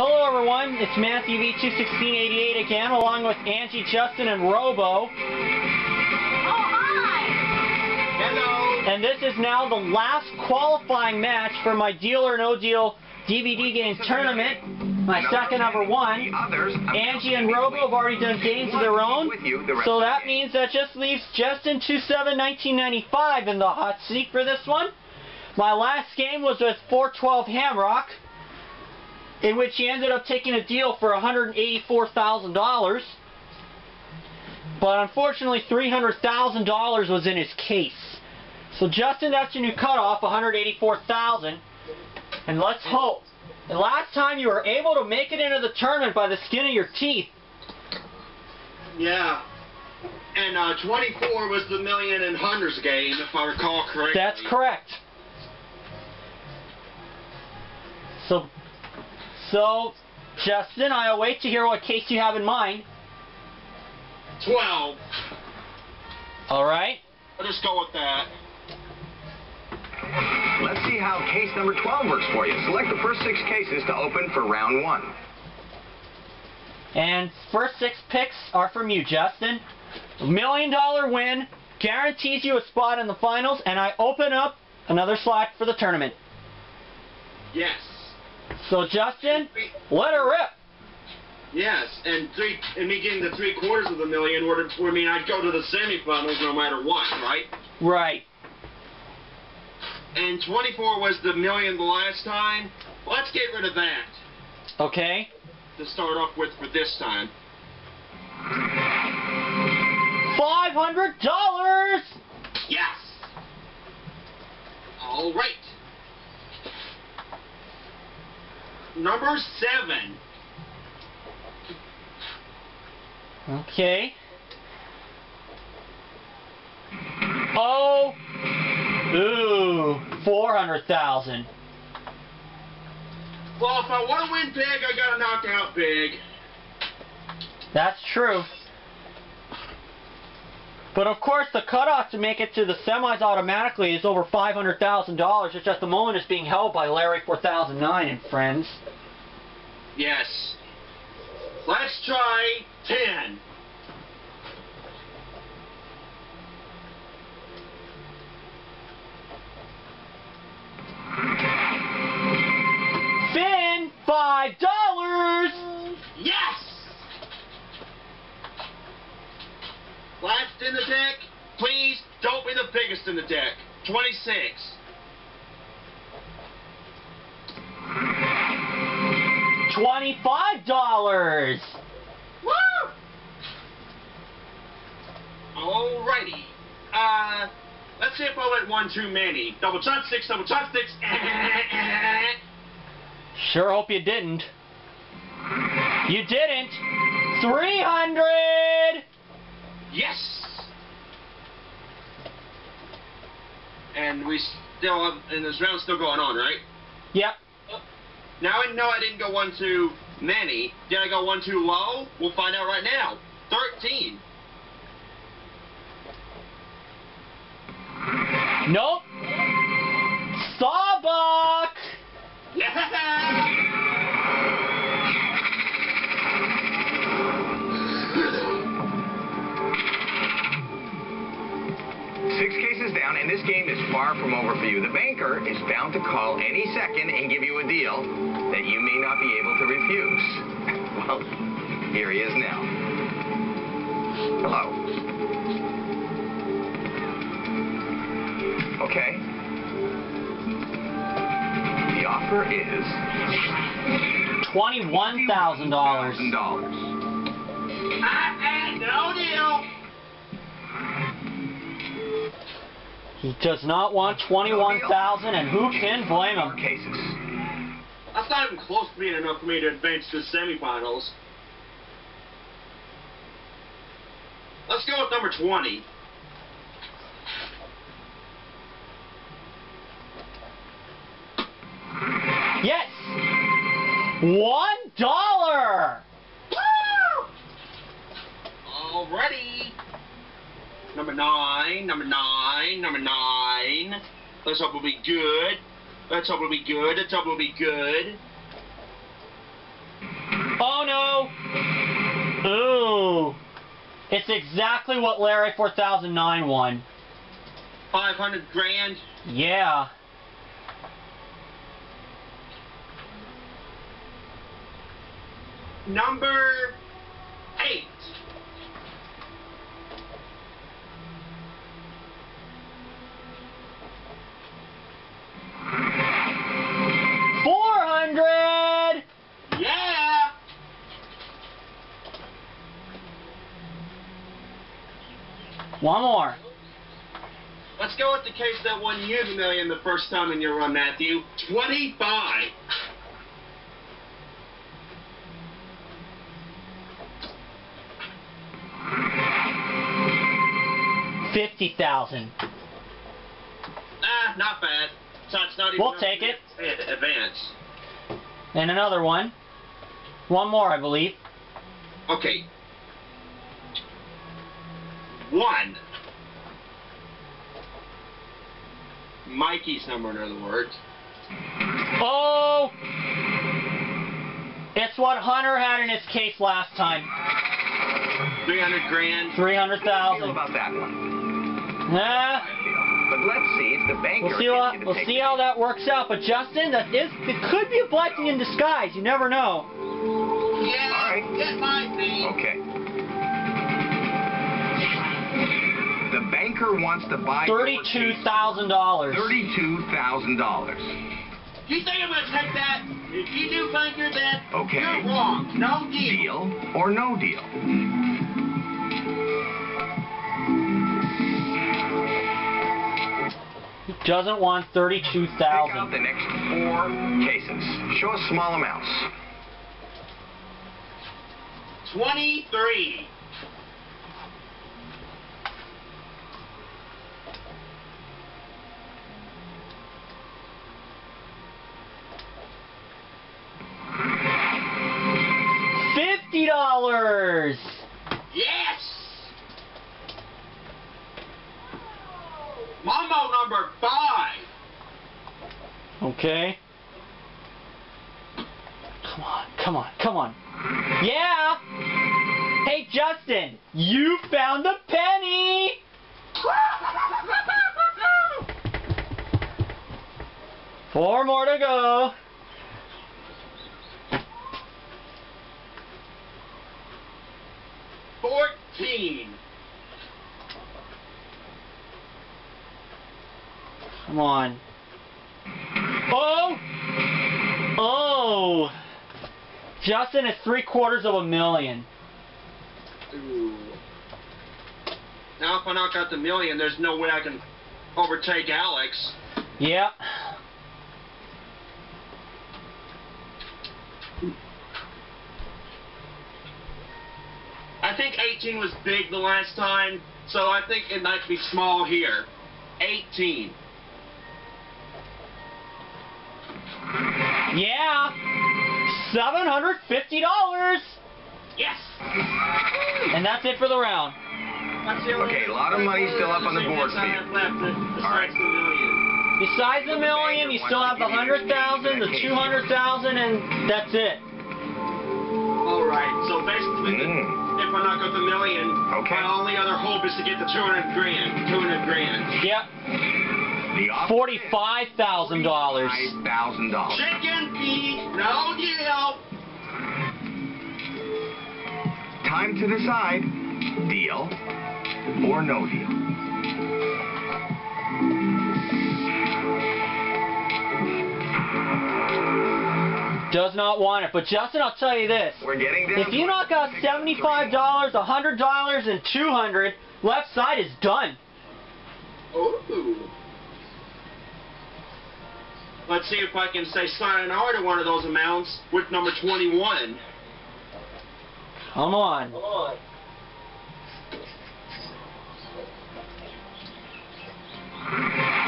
Hello everyone, it's Matthew V21688 again, along with Angie, Justin, and Robo. Oh, hi! Hello. And this is now the last qualifying match for my Deal or No Deal DVD Games Tournament, my second number one. Angie and Robo have already done games of their own, so that means that just leaves Justin 271995 in the hot seat for this one. My last game was with 412 Hamrock, in which he ended up taking a deal for $184,000. But unfortunately, $300,000 was in his case. So Justin, that's your new cutoff, $184,000, And let's hope. The last time you were able to make it into the tournament by the skin of your teeth. Yeah. And uh, 24 was the million and hundreds game, if I recall correctly. That's correct. So, so, Justin, I await to hear what case you have in mind. 12. All right. I'll just go with that. Let's see how case number 12 works for you. Select the first six cases to open for round one. And first six picks are from you, Justin. Million dollar win guarantees you a spot in the finals, and I open up another slot for the tournament. Yes. So Justin, let her rip. Yes, and three, and me getting the three quarters of the million would, would mean I'd go to the semifinals no matter what, right? Right. And 24 was the million the last time. Let's get rid of that Okay. to start off with for this time. Five hundred dollars. Yes! All right. Number seven. Okay. Oh. Ooh. Four hundred thousand. Well, if I want to win big, I gotta knock out big. That's true. But of course, the cutoff to make it to the semis automatically is over $500,000, which at the moment is being held by Larry 4009 and friends. Yes. Let's try 10. In the deck. 26. Twenty-five dollars. Woo! Alrighty. Uh, let's see if I went one too many. Double chopsticks, double chopsticks. Sure hope you didn't. You didn't. Three hundred. yes! And we still have, and this round's still going on, right? Yep. Oh. Now I know I didn't go one too many. Did I go one too low? We'll find out right now. 13. Nope. Sawbuck. Yeah! down, and this game is far from over for you. The banker is bound to call any second and give you a deal that you may not be able to refuse. well, here he is now. Hello. Okay. The offer is $21,000. $21,000. He does not want twenty-one thousand, and who can blame him? cases. That's not even close to being enough for me to advance to the semifinals. Let's go with number 20. Yes. One dollar. Alrighty. Number nine, number nine, number nine. Let's hope it'll be good. Let's hope it'll be good. Let's hope it'll be good. Oh no! Ooh. It's exactly what Larry 4009 won. 500 grand. Yeah. Number One more. Let's go with the case that won you the million the first time in your run, Matthew. 25. Fifty thousand. Ah, not bad. So it's not even We'll take it. it. Advance. And another one. One more, I believe. Okay. One. Mikey's number, in other words. Oh! It's what Hunter had in his case last time. 300 grand. Three hundred Feel thousand. about that one. Nah. But let's see if the banker We'll see gets what, we'll see how that works out. But Justin, that is it could be a blessing in disguise. You never know. Yeah, All right. it might be. Okay. Banker wants to buy your Thirty-two dollars. Thirty-two thousand dollars. You think I'm gonna take that? If you do figure that, Okay. you're wrong. No deal. Deal or no deal? He doesn't want thirty-two thousand. Pick out the next four cases. Show us small amounts. 23. Fourteen. Come on. Oh! Oh! Justin is three quarters of a million. Ooh. Now, if I knock out the million, there's no way I can overtake Alex. Yep. Think 18 was big the last time, so I think it might be small here. 18. Yeah. Seven hundred fifty dollars. Yes. And that's it for the round. That's the only Okay, a lot of money still up on the board for you. All right. Besides the million, you still have the hundred thousand, the two hundred thousand, and that's it. All right. So basically, the- Mm. if I knock out the million, Okay. my only other hope is to get the 200 grand. 200 grand. Yep. The Forty-five thousand dollars. Five thousand dollars. Chicken feet, no deal. Time to decide. Deal or no deal. Does not want it. But Justin, I'll tell you this. We're getting down. If you to knock out seventy-five dollars, a hundred dollars, and two hundred, left side is done. Ooh. Let's see if I can say sign sayonara to one of those amounts with number 21. Come on. Come on.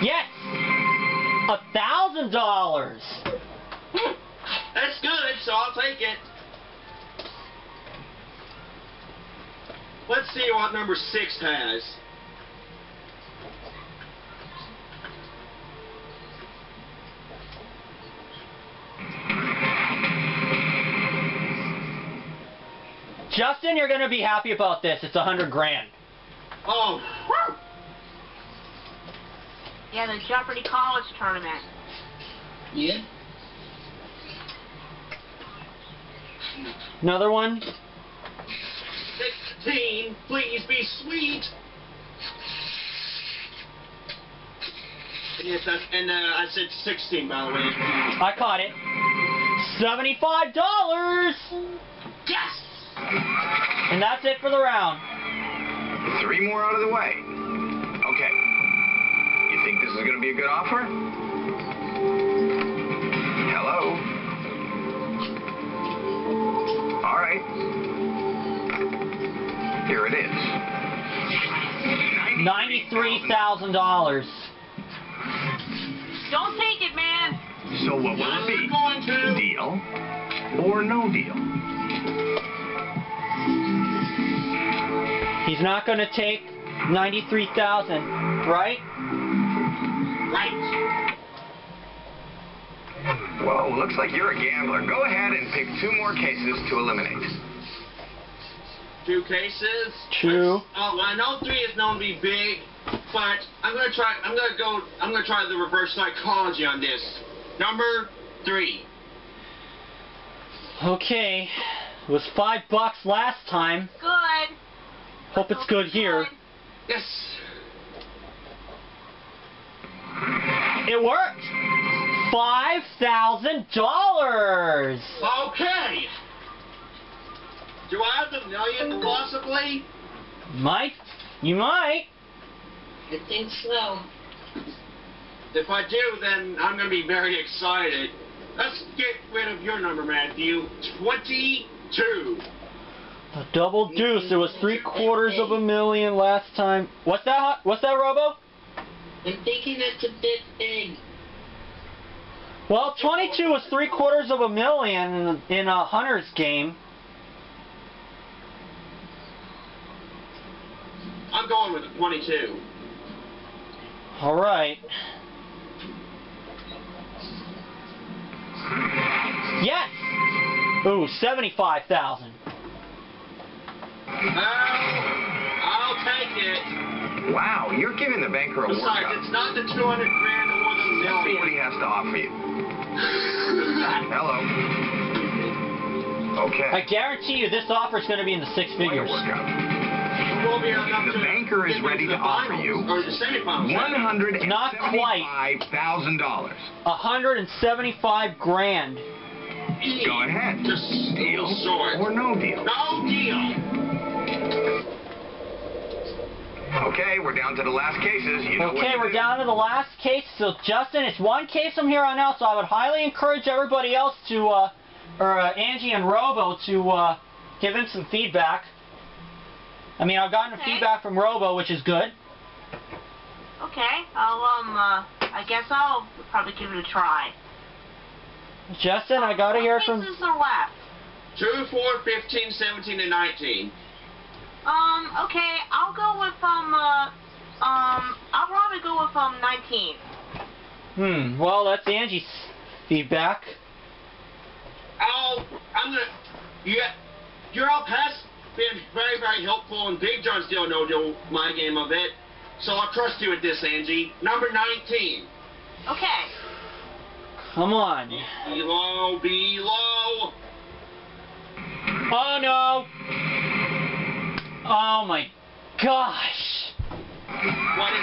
Yes! A thousand dollars! That's good, so I'll take it. Let's see what number 6 has. Justin, you're gonna be happy about this. It's a hundred grand. Oh, woo. Yeah, the Jeopardy College tournament. Yeah. Another one. 16, please be sweet. Yes, that's, and uh, I said 16, by the way. I caught it. Seventy-five dollars. Yes! And that's it for the round. Three more out of the way. Okay. You think this is going to be a good offer? All right. Here it is. Ninety-three thousand dollars. Don't take it, man. So what will it be? going to. Deal or no deal? He's not gonna take ninety-three thousand, right? Right. Whoa, looks like you're a gambler. Go ahead and pick two more cases to eliminate. Two cases. Two. Oh, I know three is known to be big, but I'm gonna try. I'm gonna go. I'm gonna try the reverse psychology on this. Number three. Okay. It was five bucks last time. Good. Hope it's good here. Yes. It worked. Five thousand dollars. Okay. Do I have the million possibly? Might. You might. I think so. If I do, then I'm gonna be very excited. Let's get rid of your number, Matthew. Twenty-two. A double deuce. It was three quarters of a million last time. What's that? What's that, Robo? I'm thinking that's a bit big. Well, 22 was three quarters of a million in a hunter's game. I'm going with the twenty-two. All right. Yes. Ooh, 75,000. Well, I'll take it. Wow, you're giving the banker a Besides, workout. it's not the 200 grand or the Let's see what he has to offer you. Hello. Okay. I guarantee you this offer is going to be in the six Quite a figures. workout. We'll be enough The banker is ready to offer you Or the semifinals. One hundred Not quite. seventy-five thousand dollars. 175 grand. Go ahead. Just Deal short. or no deal? No deal. Okay, we're down to the last cases. You know Okay, to we're do. down to the last case. So, Justin, it's one case from here on out. So, I would highly encourage everybody else to, uh, or uh, Angie and Robo to uh, give him some feedback. I mean, I've gotten Okay. feedback from Robo, which is good. Okay, I'll um, uh, I guess I'll probably give it a try. Justin, I got to hear from... What from. cases are left? 2, 4, 15, 17, and 19. Um, okay, I'll go with um, uh, um, I'll probably go with um, 19. Hmm. Well, that's Angie's feedback. Oh, I'm gonna. Yeah, your help has been very, very helpful, and Big John still know do my game of it. So I'll trust you with this, Angie. Number 19. Okay. Come on. Below, below. Oh no. Oh my gosh. What is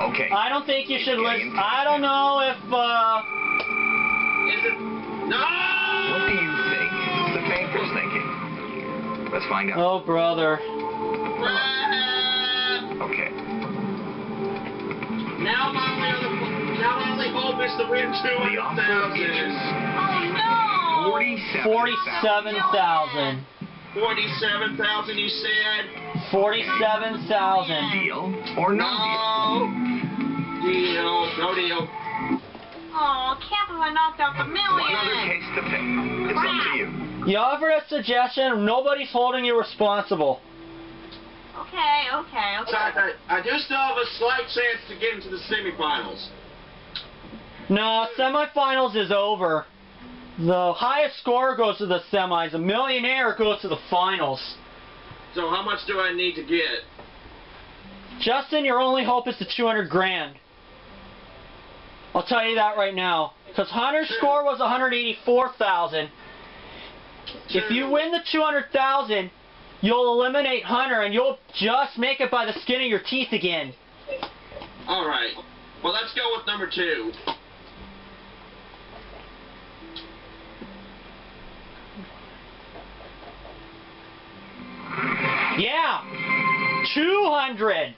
Okay. I don't think you should listen. I don't know if uh. it? Is it? No! What do you think the banker's thinking? Let's find out. Oh brother. Okay. Now my only other, now my only hope is to win two The hundred is. Oh no! forty-seven. Forty-seven thousand. Forty-seven thousand, you said. Forty-seven thousand. Deal or no deal? No deal. No deal. Oh, can't believe I knocked out the One other million. case to pick. It's up to you. You offered a suggestion. Nobody's holding you responsible. Okay, okay, okay. Besides, I, I do still have a slight chance to get into the semifinals. No, semifinals is over. The highest score goes to the semis. A millionaire goes to the finals. So how much do I need to get? Justin, your only hope is the 200 grand. I'll tell you that right now. Because Hunter's score was 184,000. If you win the 200,000, you'll eliminate Hunter and you'll just make it by the skin of your teeth again. All right. Well, let's go with number two. Yeah. $200.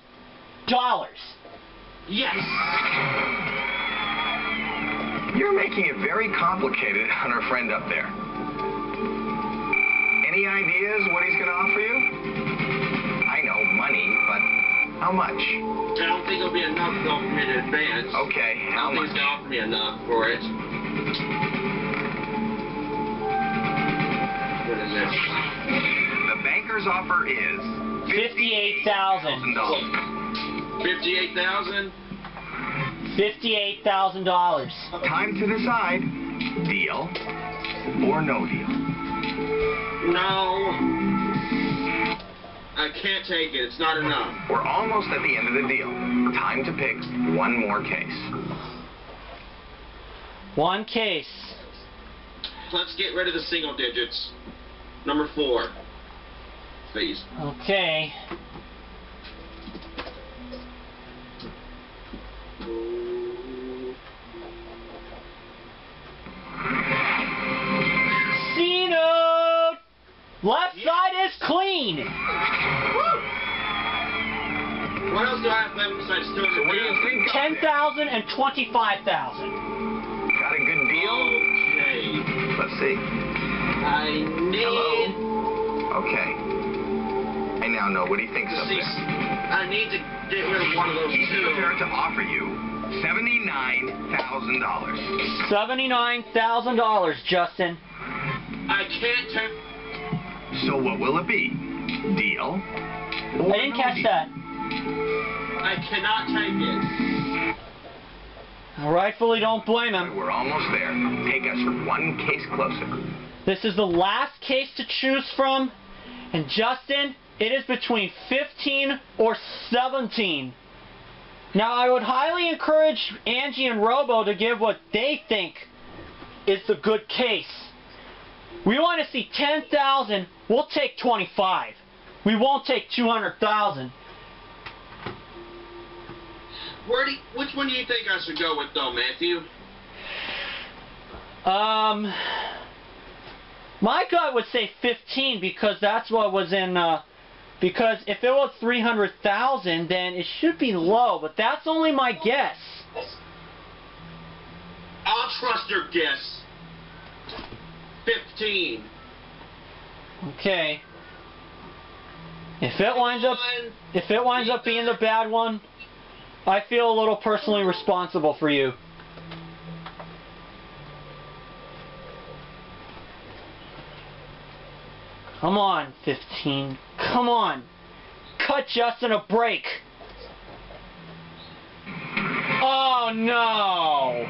Yes. You're making it very complicated on our friend up there. Any ideas what he's going to offer you? I know, money, but how much? I don't think it'll be enough though for me to advance. Okay, I how don't think much? he's gonna offer me enough for it. What is it? The offer is 58,000. $58,000. Fifty-eight thousand. $58,000. Time to decide. Deal or no deal? No. I can't take it. It's not enough. We're almost at the end of the deal. Time to pick one more case. One case. Let's get rid of the single digits. Number four. Please. Okay. C note! Left side is clean. What else do I have left besides two So what do you think? up Ten there? thousand and twenty-five thousand. Got a good deal? Okay. Let's see. I need Hello? Okay. I now know what he thinks of this. I need to get rid of one of those He's two. prepared to offer you $79,000. Seventy-nine thousand dollars, Justin. I can't take. So what will it be? Deal? I didn't catch that. I cannot take it. Rightfully don't blame him. We're almost there. Take us one case closer. This is the last case to choose from, and Justin, it is between 15 or 17. Now, I would highly encourage Angie and Robo to give what they think is the good case. We want to see 10,000. We'll take 25. We won't take 200,000. Where do you, which one do you think I should go with, though, Matthew? Um, my gut would say 15 because that's what was in. Uh, because if it was 300,000, then it should be low. But that's only my guess. I'll trust your guess. Fifteen. Okay. If it winds up, if it winds up being the bad one, I feel a little personally responsible for you. Come on, 15. Come on. Cut Justin a break. Oh no.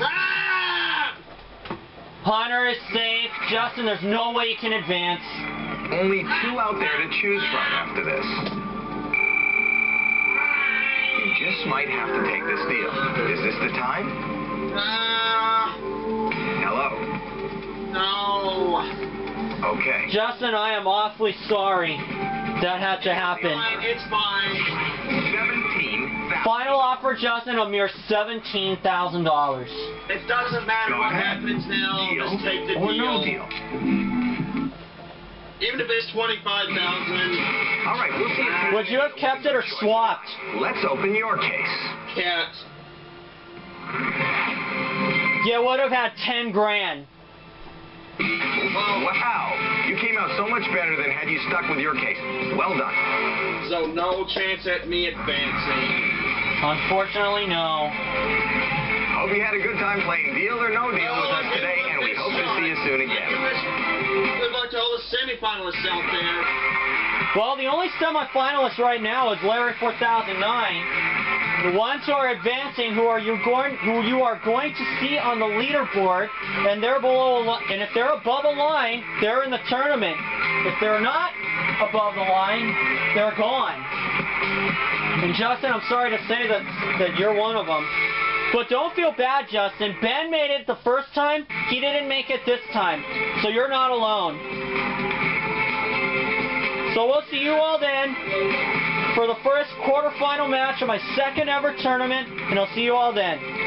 Ah! Hunter is safe. Justin, there's no way you can advance. Only two out there to choose from after this. You just might have to take this deal. Is this the time? Ah, Hello? no. Okay. Justin, I am awfully sorry that had to happen. It's fine. 17,000. Final Final offer, Justin, a mere $17,000. It doesn't matter Go what ahead. happens now. Deal Just take the or deal. no deal? Even if it's twenty-five thousand, All right, we'll see. if- Would you have kept it or swapped? Let's open your case. cat. You would have had 10 grand. Wow, you came out so much better than had you stuck with your case. Well done. So no chance at me advancing. Unfortunately, no. Hope you had a good time playing Deal or No Deal with us today, and we hope to see you soon again. Good luck to all the semifinalists out there. Well, the only semifinalist right now is Larry 4009. The ones who are advancing, who are you going, who you are going to see on the leaderboard, and they're below, and if they're above a line, they're in the tournament. If they're not above the line, they're gone. And Justin, I'm sorry to say that that you're one of them. But don't feel bad, Justin. Ben made it the first time. He didn't make it this time. So you're not alone. So we'll see you all then for the first quarterfinal match of my second ever tournament, and I'll see you all then.